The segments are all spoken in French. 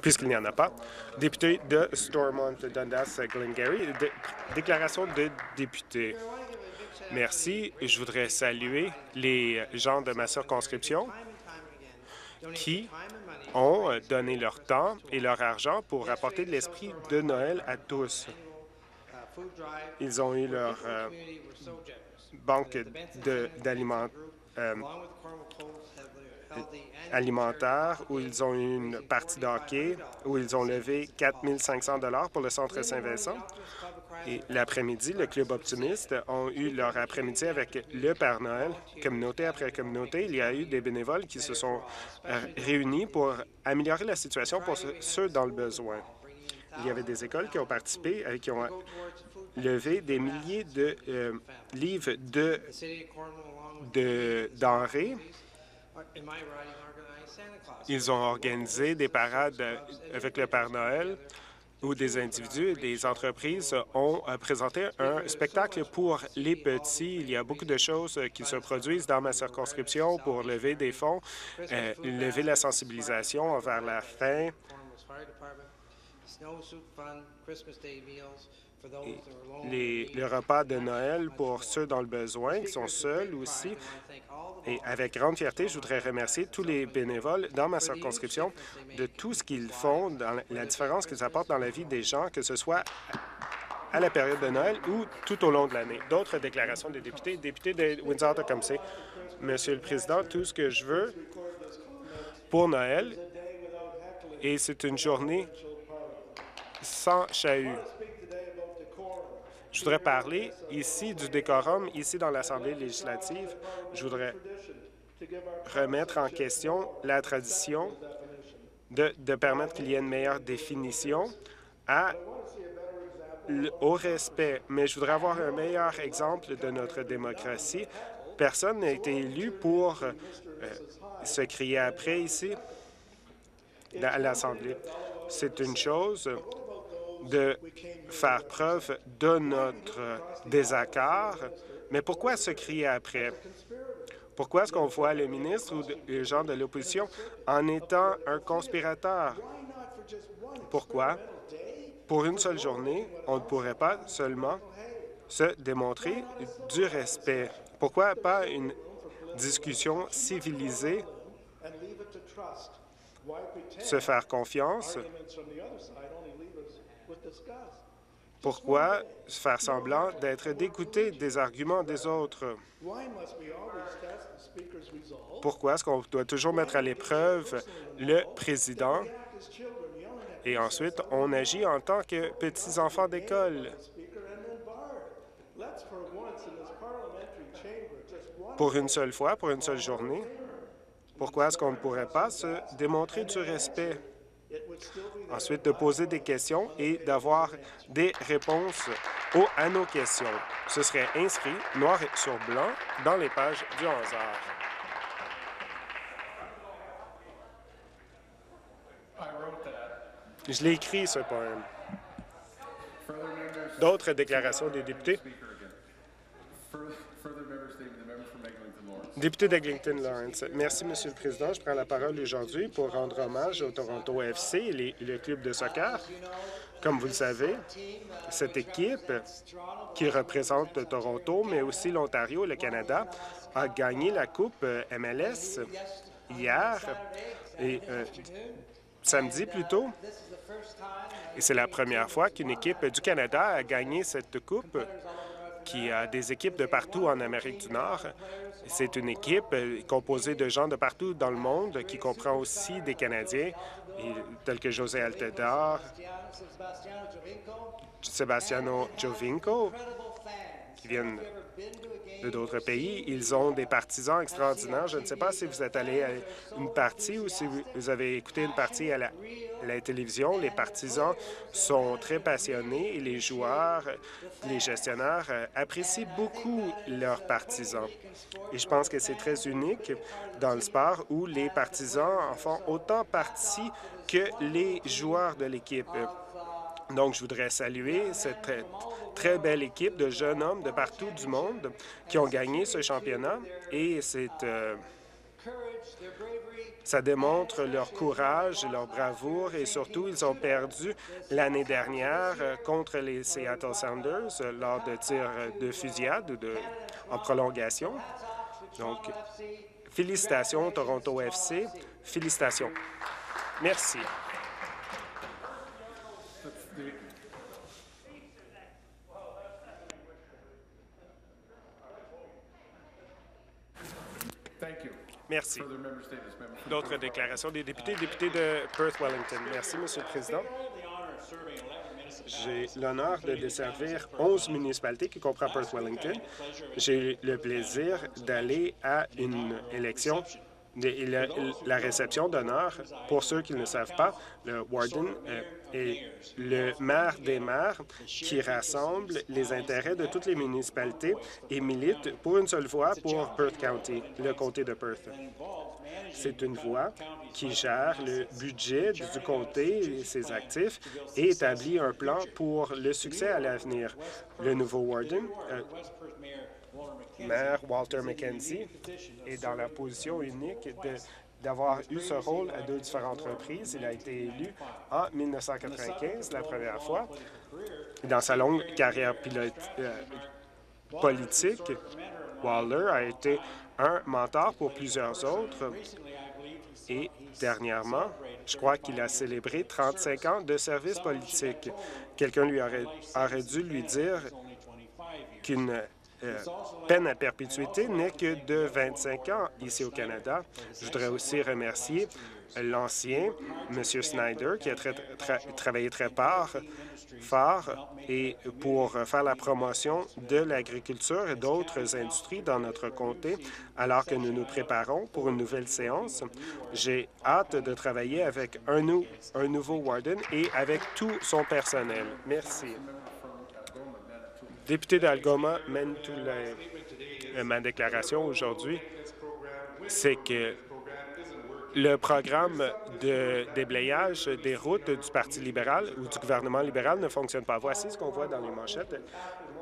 Puisqu'il n'y en a pas, député de Stormont, Dundas, Glengarry, déclaration de député. Merci. Je voudrais saluer les gens de ma circonscription qui ont donné leur temps et leur argent pour apporter de l'esprit de Noël à tous. Ils ont eu leur euh, banque d'aliments euh, alimentaire, où ils ont eu une partie de hockey, où ils ont levé 4 500 pour le Centre Saint-Vincent. Et l'après-midi, le Club Optimiste ont eu leur après-midi avec le Père Noël, communauté après communauté. Il y a eu des bénévoles qui se sont euh, réunis pour améliorer la situation pour ceux dans le besoin. Il y avait des écoles qui ont participé, et qui ont levé des milliers de euh, livres de denrées ils ont organisé des parades avec le Père Noël où des individus et des entreprises ont euh, présenté un spectacle pour les petits. Il y a beaucoup de choses qui se produisent dans ma circonscription pour lever des fonds, euh, lever la sensibilisation vers la faim les, repas de Noël pour ceux dans le besoin, qui sont seuls aussi. Et avec grande fierté, je voudrais remercier tous les bénévoles dans ma circonscription de tout ce qu'ils font, la différence qu'ils apportent dans la vie des gens, que ce soit à la période de Noël ou tout au long de l'année. D'autres déclarations des députés. Député de Windsor-Tecumseh. Monsieur le Président, tout ce que je veux pour Noël, et c'est une journée sans chahut. Je voudrais parler ici du décorum, ici dans l'Assemblée législative. Je voudrais remettre en question la tradition de, permettre qu'il y ait une meilleure définition au respect. Mais je voudrais avoir un meilleur exemple de notre démocratie. Personne n'a été élu pour euh, se crier après ici à l'Assemblée. C'est une chose de faire preuve de notre désaccord, mais pourquoi se crier après? Pourquoi est-ce qu'on voit le ministre ou les gens de l'opposition en étant un conspirateur? Pourquoi, pour une seule journée, on ne pourrait pas seulement se démontrer du respect? Pourquoi pas une discussion civilisée, se faire confiance? Pourquoi faire semblant d'être d'écouter des arguments des autres? Pourquoi est-ce qu'on doit toujours mettre à l'épreuve le président? Et ensuite on agit en tant que petits enfants d'école? Pour une seule fois, pour une seule journée, pourquoi est-ce qu'on ne pourrait pas se démontrer du respect? Ensuite, de poser des questions et d'avoir des réponses aux, à nos questions. Ce serait inscrit noir sur blanc dans les pages du Hansard. Je l'ai écrit, ce poème. D'autres déclarations des députés? Député d'Eglinton Lawrence. Merci, Monsieur le Président. Je prends la parole aujourd'hui pour rendre hommage au Toronto FC, et le club de soccer. Comme vous le savez, cette équipe qui représente Toronto, mais aussi l'Ontario et le Canada, a gagné la Coupe euh, MLS hier et euh, samedi plutôt. Et c'est la première fois qu'une équipe du Canada a gagné cette coupe qui a des équipes de partout en Amérique du Nord. C'est une équipe euh, composée de gens de partout dans le monde qui comprend aussi des Canadiens tels que José Altedor, Sebastiano Giovinco, qui viennent d'autres pays. Ils ont des partisans extraordinaires. Je ne sais pas si vous êtes allé à une partie ou si vous avez écouté une partie à la, télévision. Les partisans sont très passionnés et les joueurs, les gestionnaires euh, apprécient beaucoup leurs partisans. Et je pense que c'est très unique dans le sport où les partisans en font autant partie que les joueurs de l'équipe. Donc, je voudrais saluer cette très belle équipe de jeunes hommes de partout du monde qui ont gagné ce championnat et c'est euh, Ça démontre leur courage, leur bravoure et surtout, ils ont perdu l'année dernière euh, contre les Seattle Sounders euh, lors de tirs de fusillade ou de, en prolongation. Donc, félicitations Toronto FC. Félicitations. Merci. Merci. D'autres déclarations des députés, députés de Perth-Wellington. Merci, Monsieur le Président. J'ai l'honneur de desservir 11 municipalités qui comprennent Perth-Wellington. J'ai le plaisir d'aller à une élection la, la réception d'honneur, pour ceux qui ne savent pas, le Warden euh, est le maire des maires qui rassemble les intérêts de toutes les municipalités et milite pour une seule voix pour Perth County, le comté de Perth. C'est une voix qui gère le budget du comté et ses actifs et établit un plan pour le succès à l'avenir. Le nouveau Warden euh, maire Walter McKenzie est dans la position unique d'avoir eu ce rôle à deux différentes reprises. Il a été élu en 1995, la première fois. Dans sa longue carrière euh, politique, Waller a été un mentor pour plusieurs autres. Et dernièrement, je crois qu'il a célébré 35 ans de service politique. Quelqu'un lui aurait, aurait dû lui dire qu'une euh, peine à perpétuité n'est que de 25 ans ici au Canada. Je voudrais aussi remercier l'ancien, M. Snyder, qui a travaillé très fort et pour faire la promotion de l'agriculture et d'autres industries dans notre comté, alors que nous nous préparons pour une nouvelle séance. J'ai hâte de travailler avec un, un nouveau warden et avec tout son personnel. Merci. Député d'Algoma, euh, ma déclaration aujourd'hui, c'est que le programme de déblayage des routes du Parti libéral ou du gouvernement libéral ne fonctionne pas. Voici ce qu'on voit dans les manchettes.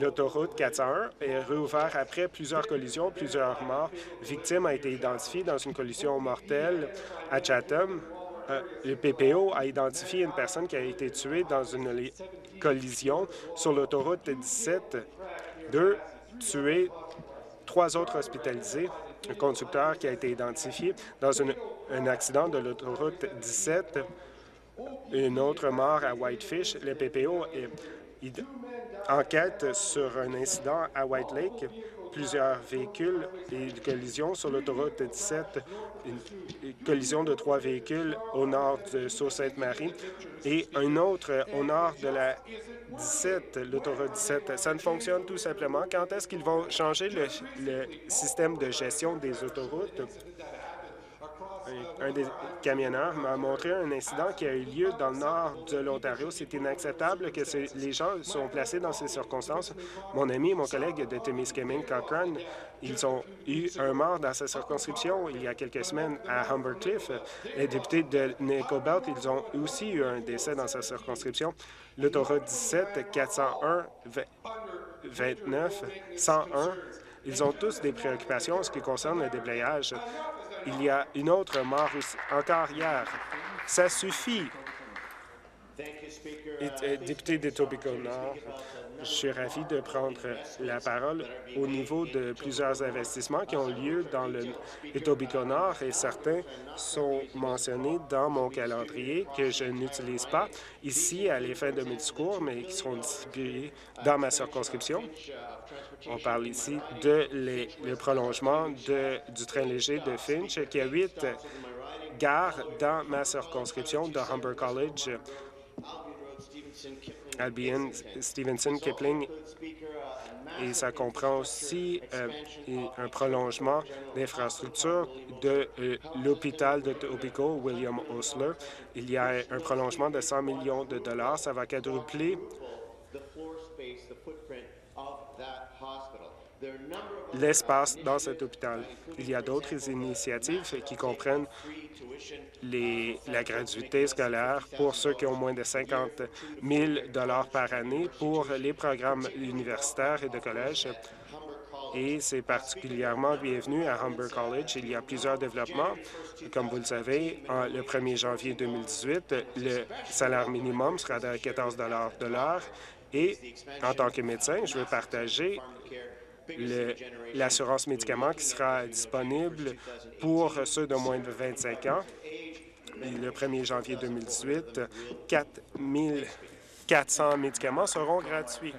L'autoroute 401 est réouverte après plusieurs collisions, plusieurs morts. Victime a été identifiée dans une collision mortelle à Chatham. Euh, le PPO a identifié une personne qui a été tuée dans une collision sur l'autoroute 17. Deux tués, trois autres hospitalisés. Un conducteur qui a été identifié dans un accident de l'autoroute 17. Une autre mort à Whitefish. Le PPO est, enquête sur un incident à White Lake plusieurs véhicules et une collision sur l'autoroute 17, une, collision de trois véhicules au nord de Sault-Sainte-Marie et un autre au nord de la 17, l'autoroute 17. Ça ne fonctionne tout simplement. Quand est-ce qu'ils vont changer le, le système de gestion des autoroutes? Un des camionneurs m'a montré un incident qui a eu lieu dans le nord de l'Ontario. C'est inacceptable que les gens soient placés dans ces circonstances. Mon ami et mon collègue de Témiscamingue, Cochrane, ils ont eu un mort dans sa circonscription il y a quelques semaines à Humbercliff. Les députés de Nicobelt, ils ont aussi eu un décès dans sa circonscription. L'autoroute 17, 401, 29, 101, ils ont tous des préoccupations en ce qui concerne le déblayage. Il y a une autre mort encore hier. Ça suffit. Euh, député d'Etobicoke-Nord, je suis ravi de prendre la parole au niveau de plusieurs investissements qui ont lieu dans le Etobicoke-Nord et certains sont mentionnés dans mon calendrier que je n'utilise pas ici à les fins de mes discours, mais qui seront distribués dans ma circonscription. On parle ici de le prolongement du train léger de Finch, qui a huit gares dans ma circonscription de Humber College, Albion, Stevenson, Kipling, et ça comprend aussi euh, un prolongement d'infrastructures de euh, l'hôpital de Tobico, William Osler. Il y a un prolongement de 100 millions de dollars. Ça va quadrupler l'espace dans cet hôpital. Il y a d'autres initiatives qui comprennent la gratuité scolaire pour ceux qui ont moins de 50 000 par année pour les programmes universitaires et de collège. et c'est particulièrement bienvenu à Humber College. Il y a plusieurs développements. Comme vous le savez, le 1er janvier 2018, le salaire minimum sera de 14 de l'heure et en tant que médecin, je veux partager l'assurance médicaments qui sera disponible pour ceux de moins de 25 ans. Le 1er janvier 2018, 4 400 médicaments seront gratuits.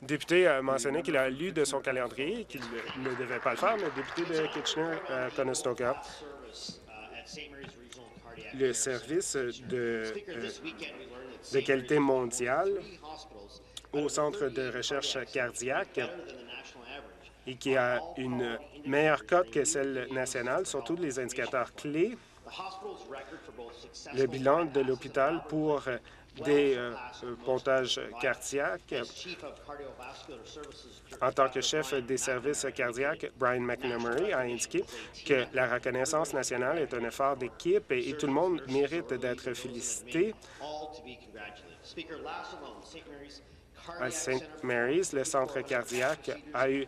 Le député a mentionné qu'il a lu de son calendrier qu'il ne devait pas le faire, mais le député de Kitchener-Conestoga, le service de, euh, de qualité mondiale au Centre de recherche cardiaque et qui a une meilleure cote que celle nationale sur tous les indicateurs clés. Le bilan de l'hôpital pour des euh, pontages cardiaques. En tant que chef des services cardiaques, Brian McNamara a indiqué que la reconnaissance nationale est un effort d'équipe et, tout le monde mérite d'être félicité. À St. Mary's, le centre cardiaque a eu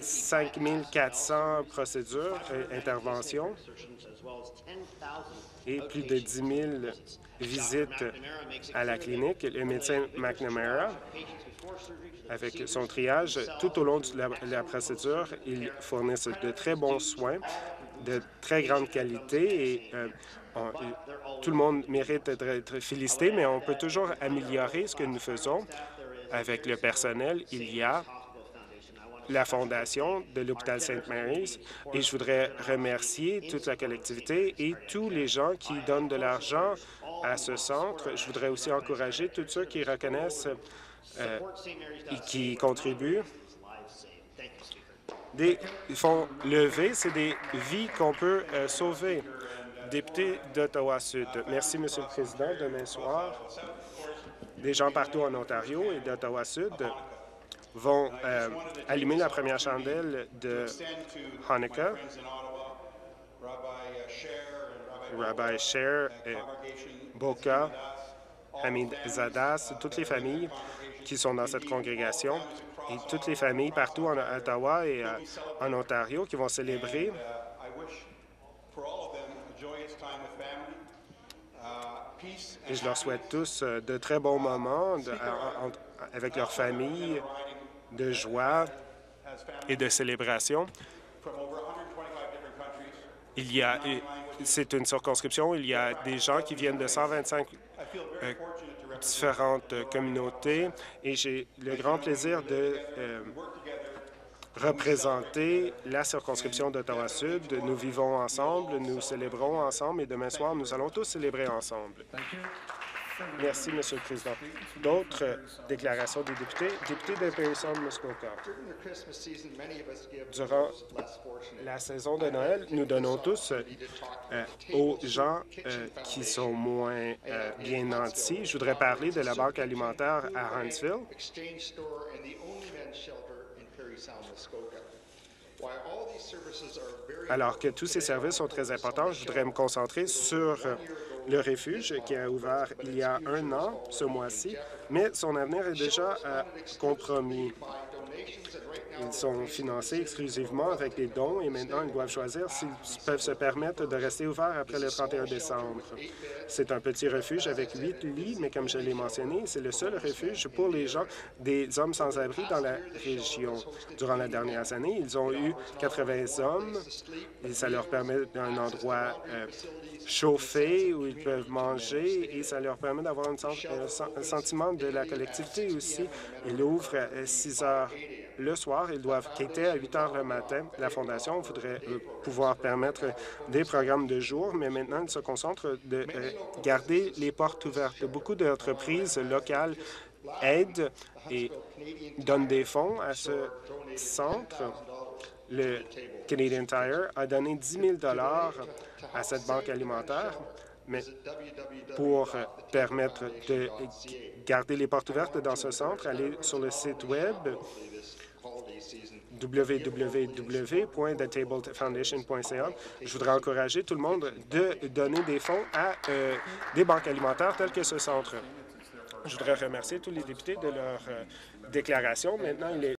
5 400 procédures, et interventions et plus de 10 000 visite à la clinique, le médecin McNamara, avec son triage, tout au long de la, procédure, il fournissent de très bons soins, de très grande qualité et euh, tout le monde mérite d'être félicité, mais on peut toujours améliorer ce que nous faisons avec le personnel. Il y a la fondation de l'hôpital. Mary's et je voudrais remercier toute la collectivité et tous les gens qui donnent de l'argent à ce centre. Je voudrais aussi encourager tous ceux qui reconnaissent euh, et qui contribuent. Des fonds levés, c'est des vies qu'on peut euh, sauver. Député d'Ottawa-Sud. Merci, Monsieur le Président. Demain soir, des gens partout en Ontario et d'Ottawa-Sud vont euh, allumer la première chandelle de Hanukkah. Rabbi Sher et Boka, Hamid Zadas, toutes les familles qui sont dans cette congrégation et toutes les familles partout en Ottawa et euh, en Ontario qui vont célébrer et je leur souhaite tous euh, de très bons moments avec leur famille, de joie et de célébration. Il y a, c'est une circonscription, il y a des gens qui viennent de 125 euh, différentes communautés et j'ai le grand plaisir de euh, représenter la circonscription d'Ottawa-Sud. Nous vivons ensemble, nous célébrons ensemble et demain soir, nous allons tous célébrer ensemble. Merci, Monsieur le Président. D'autres déclarations des députés? Député de Pearson-Muskoka. Durant la saison de Noël, nous donnons tous euh, aux gens euh, qui sont moins euh, bien nantis. Je voudrais parler de la Banque alimentaire à Huntsville. Alors que tous ces services sont très importants, je voudrais me concentrer sur le refuge qui a ouvert il y a un an, ce mois-ci, mais son avenir est déjà euh, compromis. Ils sont financés exclusivement avec des dons et maintenant ils doivent choisir s'ils peuvent se permettre de rester ouverts après le 31 décembre. C'est un petit refuge avec huit lits, mais comme je l'ai mentionné, c'est le seul refuge pour les gens, des hommes sans abri dans la région. Durant la dernière année, ils ont eu 80 hommes et ça leur permet un endroit euh, chauffé où ils peuvent manger et ça leur permet d'avoir un, sentiment de la collectivité aussi. Ils ouvrent à 6 heures le soir. Ils doivent quitter à 8 heures le matin. La Fondation voudrait euh, pouvoir permettre des programmes de jour, mais maintenant, ils se concentrent de euh, garder les portes ouvertes. Beaucoup d'entreprises locales aident et donnent des fonds à ce centre. Le Canadian Tire a donné 10 000 à cette banque alimentaire, mais pour permettre de garder les portes ouvertes dans ce centre, allez sur le site Web www.thetablefoundation.ca. Je voudrais encourager tout le monde de donner des fonds à euh, des banques alimentaires telles que ce centre. Je voudrais remercier tous les députés de leur euh, déclaration. Maintenant, il est